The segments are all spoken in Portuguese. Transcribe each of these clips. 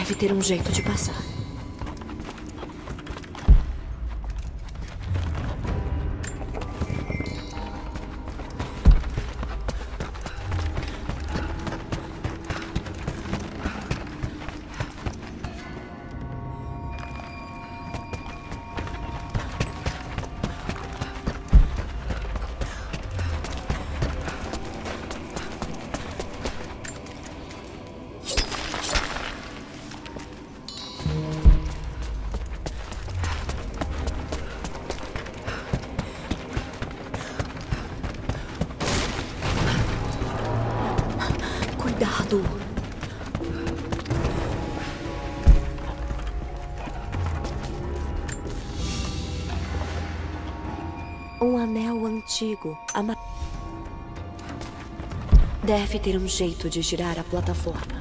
Deve ter um jeito de passar. Cuidado! Um anel antigo. Ama... Deve ter um jeito de girar a plataforma.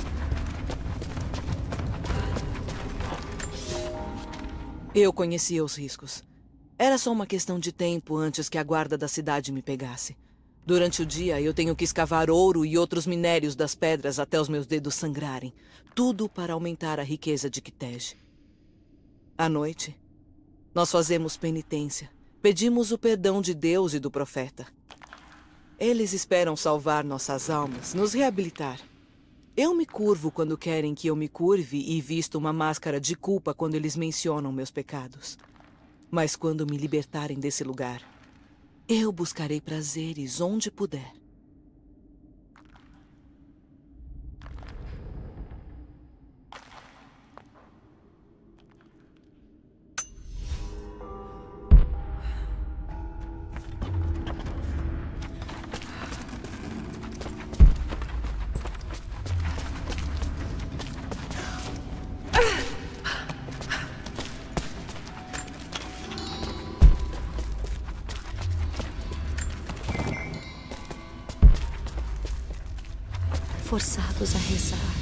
Eu conhecia os riscos. Era só uma questão de tempo antes que a guarda da cidade me pegasse. Durante o dia, eu tenho que escavar ouro e outros minérios das pedras até os meus dedos sangrarem. Tudo para aumentar a riqueza de Kitej. À noite, nós fazemos penitência. Pedimos o perdão de Deus e do profeta. Eles esperam salvar nossas almas, nos reabilitar. Eu me curvo quando querem que eu me curve e visto uma máscara de culpa quando eles mencionam meus pecados. Mas quando me libertarem desse lugar, eu buscarei prazeres onde puder. Forçados a rezar.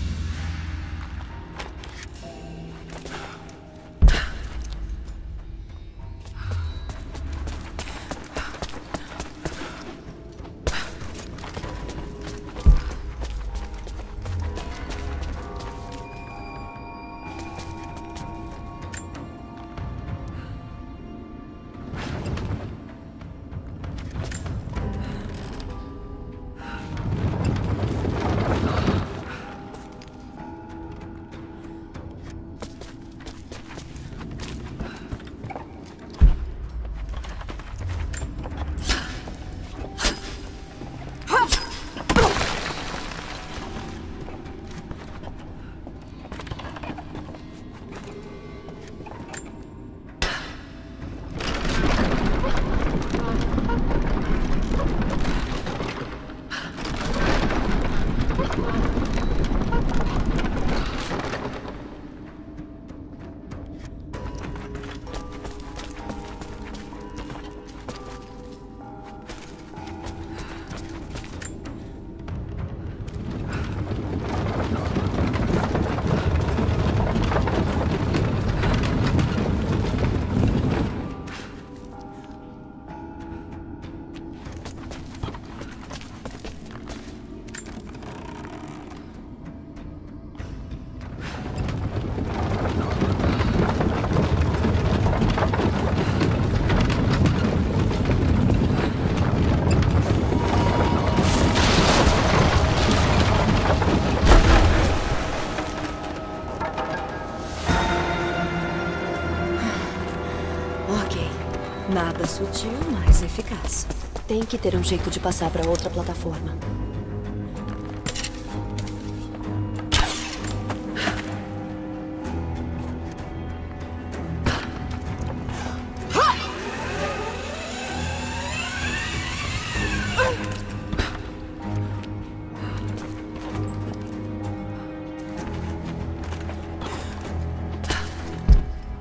Nada sutil, mas eficaz. Tem que ter um jeito de passar para outra plataforma.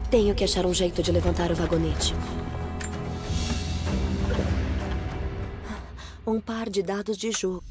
Tenho que achar um jeito de levantar o vagonete. Um par de dados de jogo.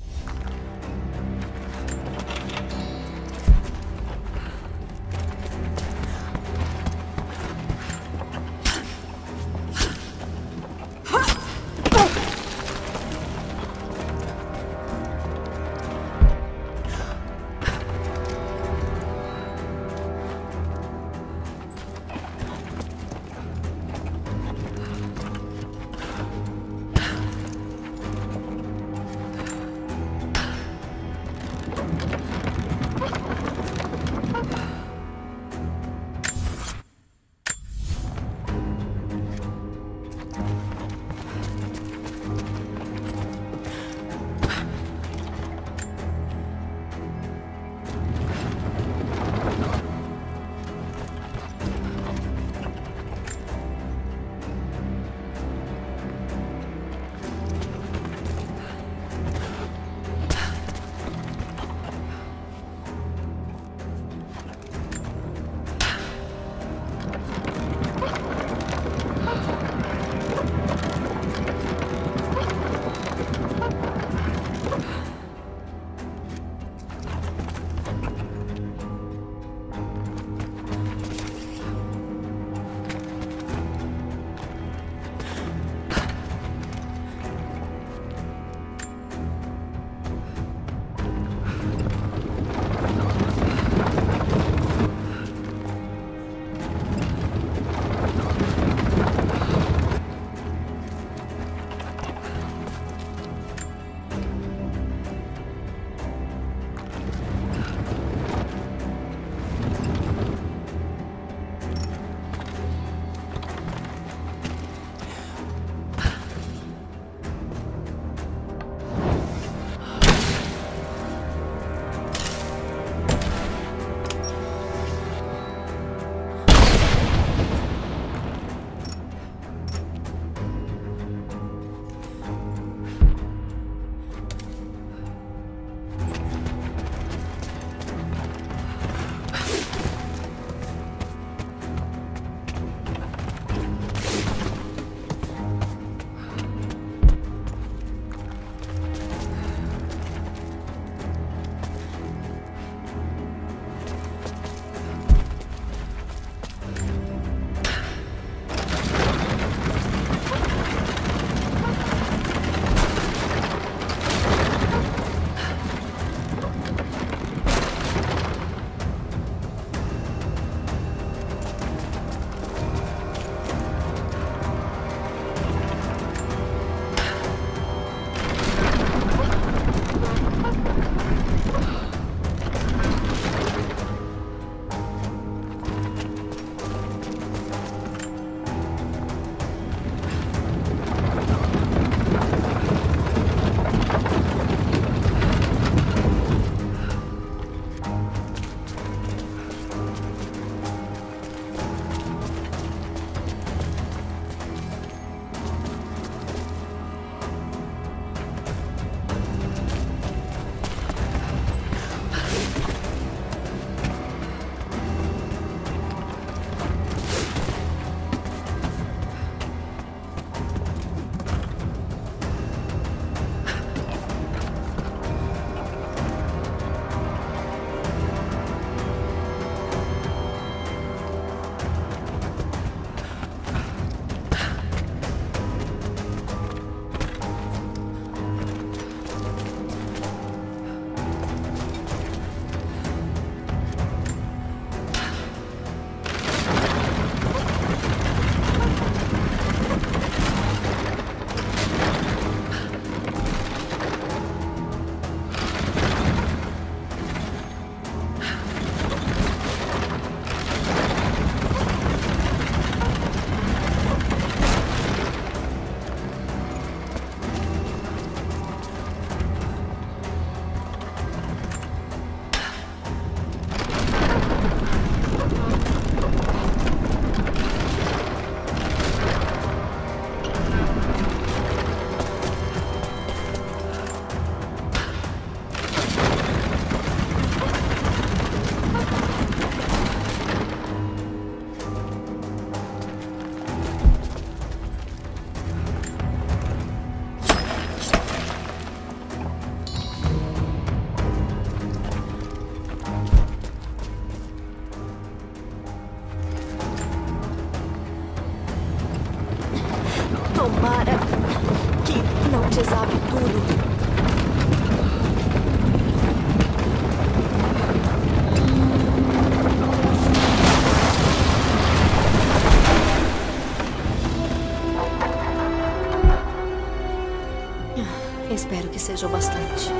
seja o bastante.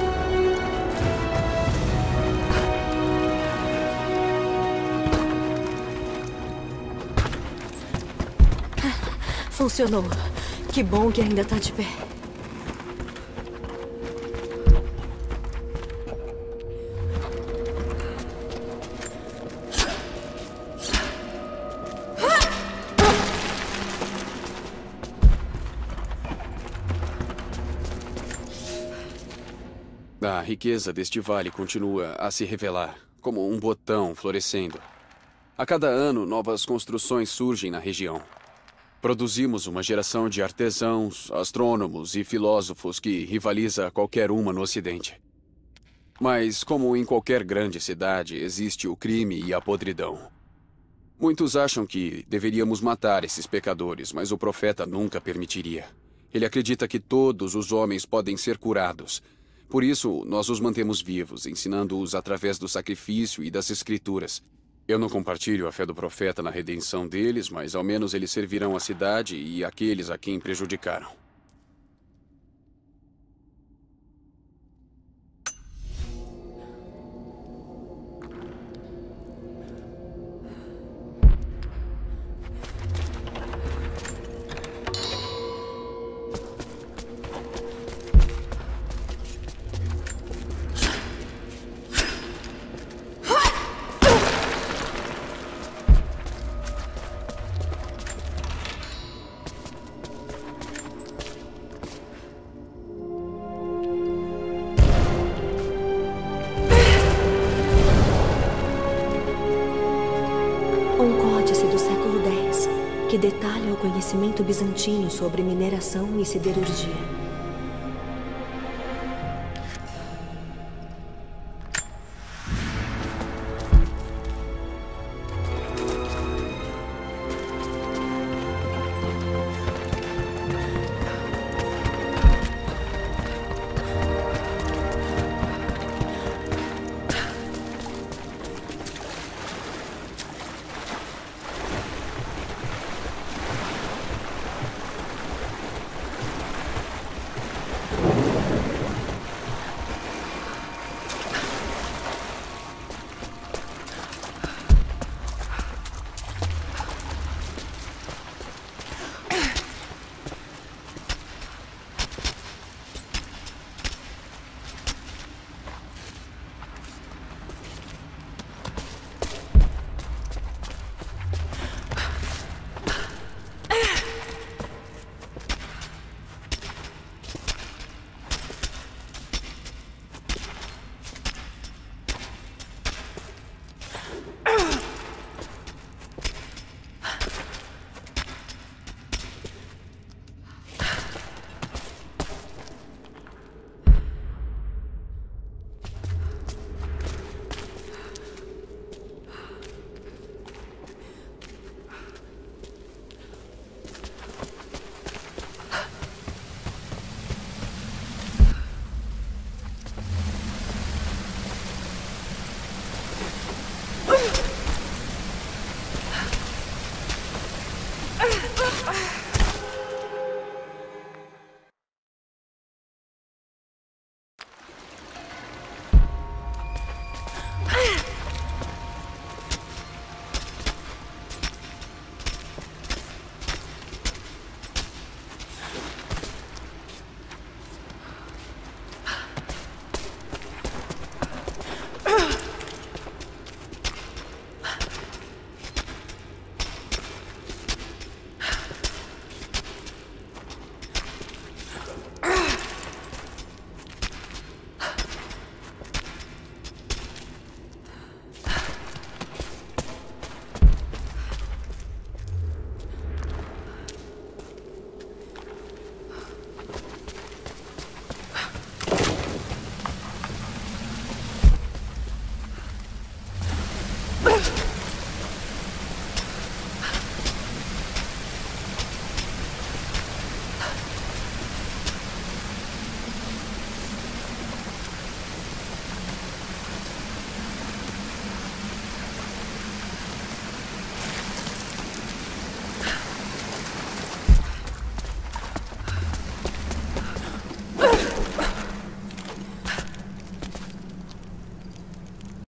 Ah, funcionou. Que bom que ainda está de pé. Riqueza deste vale continua a se revelar, como um botão florescendo. A cada ano, novas construções surgem na região. Produzimos uma geração de artesãos, astrônomos e filósofos que rivaliza qualquer uma no Ocidente. Mas, como em qualquer grande cidade, existe o crime e a podridão. Muitos acham que deveríamos matar esses pecadores, mas o profeta nunca permitiria. Ele acredita que todos os homens podem ser curados. Por isso, nós os mantemos vivos, ensinando-os através do sacrifício e das escrituras, eu não compartilho a fé do profeta na redenção deles, mas ao menos eles servirão a cidade e aqueles a quem prejudicaram. Que detalha o conhecimento bizantino sobre mineração e siderurgia.